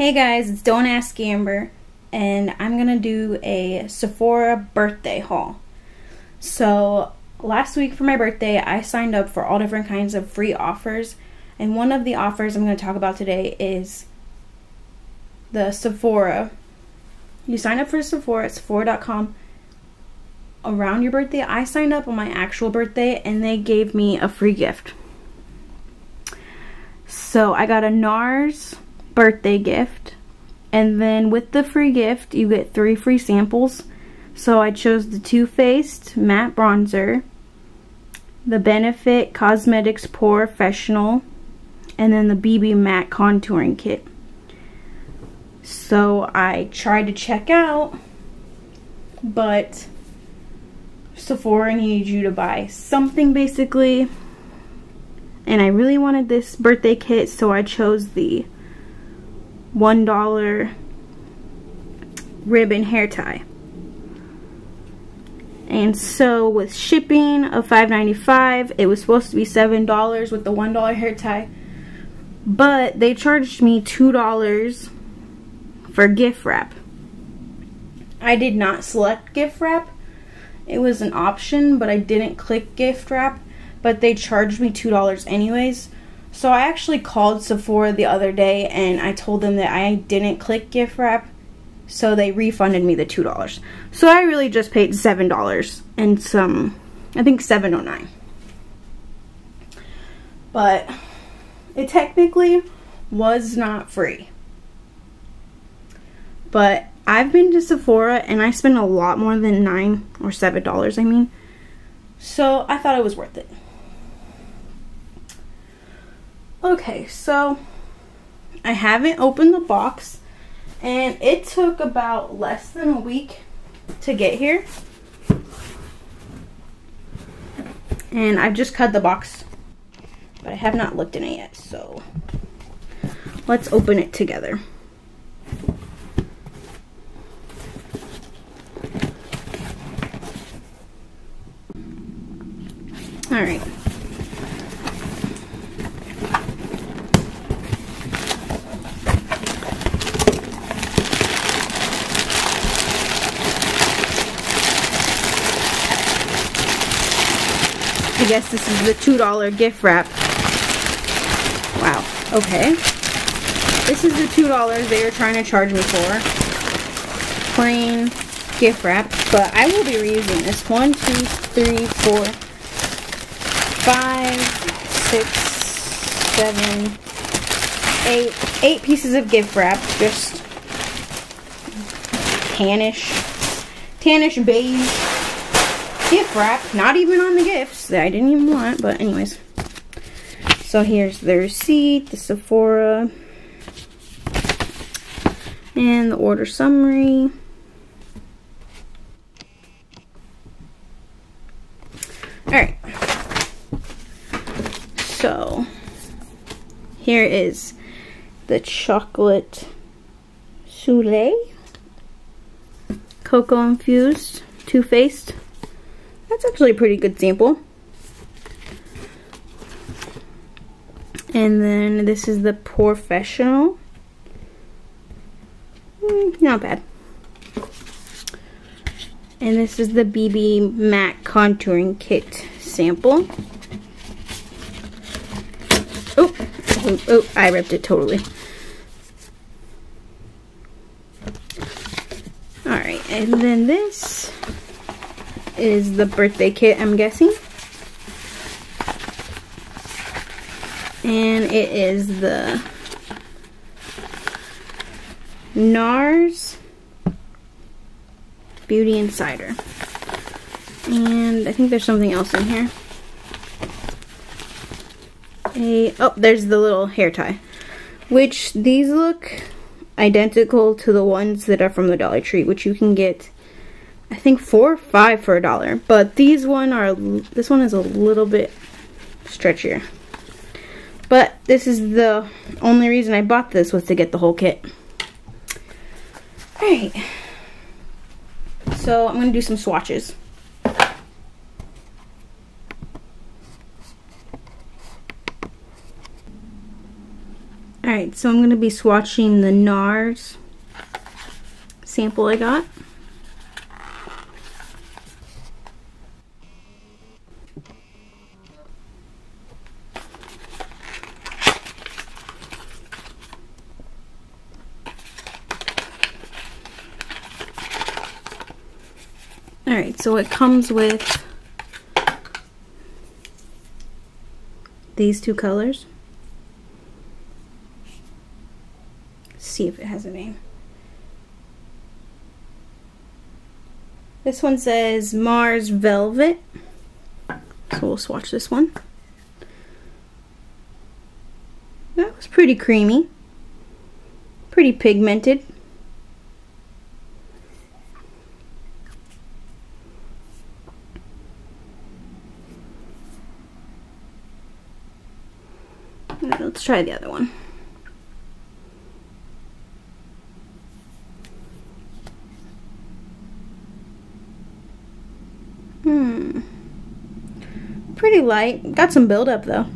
Hey guys, it's Don't Ask Amber, and I'm gonna do a Sephora birthday haul. So, last week for my birthday, I signed up for all different kinds of free offers, and one of the offers I'm gonna talk about today is the Sephora. You sign up for Sephora at Sephora.com around your birthday. I signed up on my actual birthday, and they gave me a free gift. So, I got a NARS birthday gift. And then with the free gift, you get three free samples. So I chose the Too Faced Matte Bronzer, the Benefit Cosmetics POREfessional, and then the BB Matte Contouring Kit. So I tried to check out, but Sephora needed you to buy something basically. And I really wanted this birthday kit, so I chose the $1 ribbon hair tie. And so with shipping of $5.95, it was supposed to be $7 with the $1 hair tie. But they charged me $2 for gift wrap. I did not select gift wrap. It was an option, but I didn't click gift wrap. But they charged me $2 anyways. So I actually called Sephora the other day and I told them that I didn't click gift wrap. So they refunded me the $2. So I really just paid $7 and some, I think 7.09. But it technically was not free. But I've been to Sephora and I spent a lot more than 9 or $7, I mean. So I thought it was worth it. Okay, so I haven't opened the box and it took about less than a week to get here. And I've just cut the box, but I have not looked in it yet, so let's open it together. All right. Guess this is the $2 gift wrap. Wow, okay. This is the $2 they were trying to charge me for. Plain gift wrap, but I will be reusing this. One, two, three, four, five, six, seven, eight, eight pieces of gift wrap. Just tannish, tannish beige gift wrap. Not even on the gifts that I didn't even want, but anyways. So here's the receipt, the Sephora, and the order summary. Alright. So, here is the chocolate souffle, cocoa infused, Too Faced. That's actually a pretty good sample. And then this is the POREfessional. Mm, not bad. And this is the BB Matte Contouring Kit sample. Oh, oh, oh, I ripped it totally. Alright, and then this is the birthday kit, I'm guessing. And it is the NARS Beauty Insider. And I think there's something else in here. A, oh, there's the little hair tie. Which, these look identical to the ones that are from the Dollar Tree, which you can get I think four or five for a dollar. But these one are, this one is a little bit stretchier. But this is the only reason I bought this was to get the whole kit. Alright. So I'm going to do some swatches. Alright, so I'm going to be swatching the NARS sample I got. Alright, so it comes with these two colors. see if it has a name. This one says NARS Velvet. So we'll swatch this one. That was pretty creamy. Pretty pigmented. Let's try the other one. Hmm. Pretty light. Got some buildup though.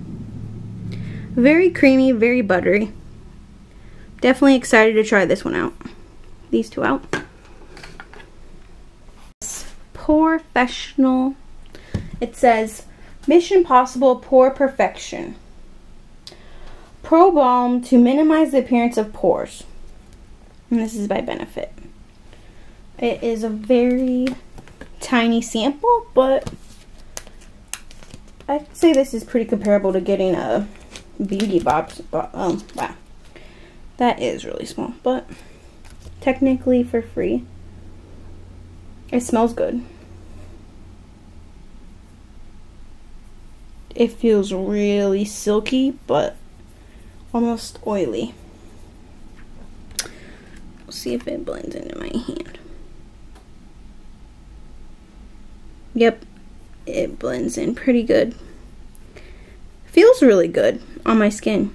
Very creamy, very buttery. Definitely excited to try this one out. These two out. POREfessional. It says Mission Possible Pore Perfection. Pro Balm to minimize the appearance of pores. And this is by Benefit. It is a very tiny sample, but I'd say this is pretty comparable to getting a Beauty Box. Um, wow. That is really small, but technically for free. It smells good. It feels really silky, but almost oily. We'll see if it blends into my hand. Yep, it blends in pretty good. Feels really good on my skin.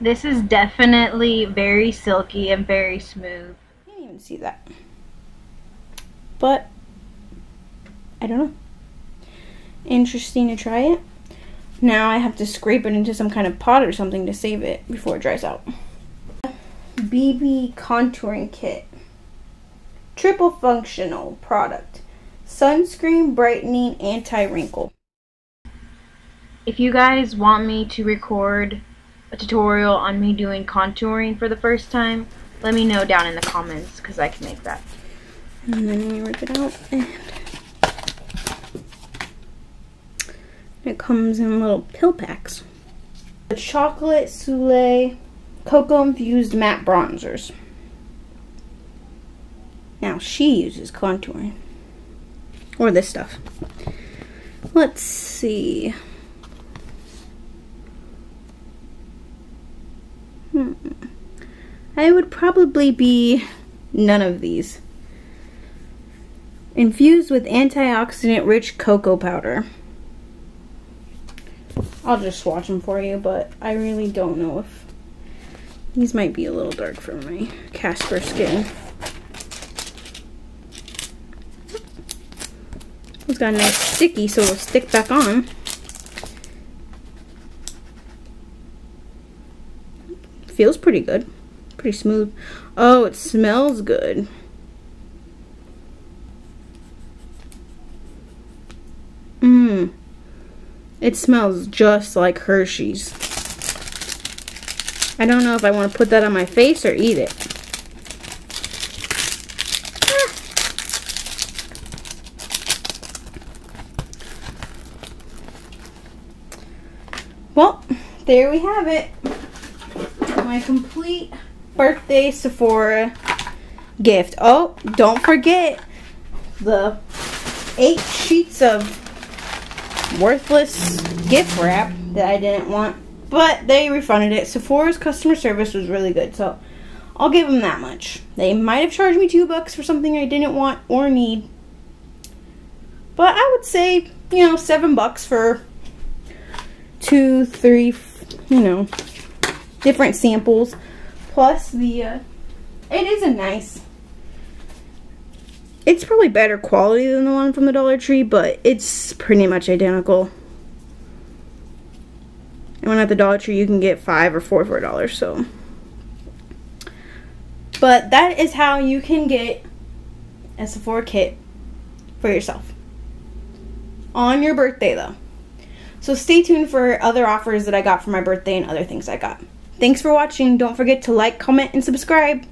This is definitely very silky and very smooth. I didn't even see that. But, I don't know. Interesting to try it. Now I have to scrape it into some kind of pot or something to save it before it dries out. BB Contouring Kit. Triple functional product. Sunscreen brightening anti-wrinkle. If you guys want me to record a tutorial on me doing contouring for the first time let me know down in the comments because I can make that. And then we rip it out and it comes in little pill packs the chocolate Soleil cocoa infused matte bronzers now she uses contouring. Or this stuff. Let's see. Hmm. I would probably be none of these. Infused with antioxidant rich cocoa powder. I'll just swatch them for you, but I really don't know if these might be a little dark for my Casper skin. It's got a nice sticky so it'll stick back on. Feels pretty good. Pretty smooth. Oh, it smells good. It smells just like Hershey's. I don't know if I want to put that on my face or eat it. Ah. Well, there we have it. My complete birthday Sephora gift. Oh, don't forget the eight sheets of worthless gift wrap that I didn't want. But they refunded it. Sephora's customer service was really good, so I'll give them that much. They might have charged me two bucks for something I didn't want or need. But I would say, you know, seven bucks for two, three, you know, different samples. Plus the, uh, it is a nice, it's probably better quality than the one from the Dollar Tree, but it's pretty much identical. And when at the Dollar Tree, you can get five or four for a dollar. So, but that is how you can get a Sephora kit for yourself on your birthday, though. So stay tuned for other offers that I got for my birthday and other things I got. Thanks for watching. Don't forget to like, comment, and subscribe.